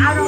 I don't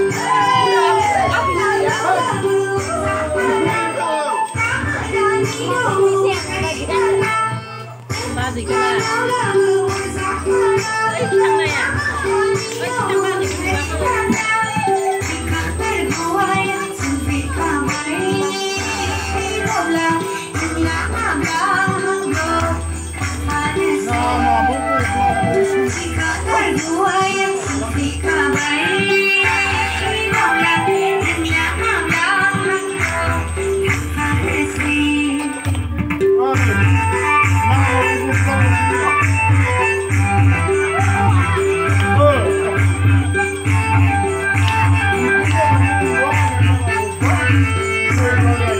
ba gì cơ đấy thằng này à? Đấy thằng ba gì cơ à Hãy subscribe cho kênh Ghiền Mì Gõ Để không bỏ lỡ Thank you.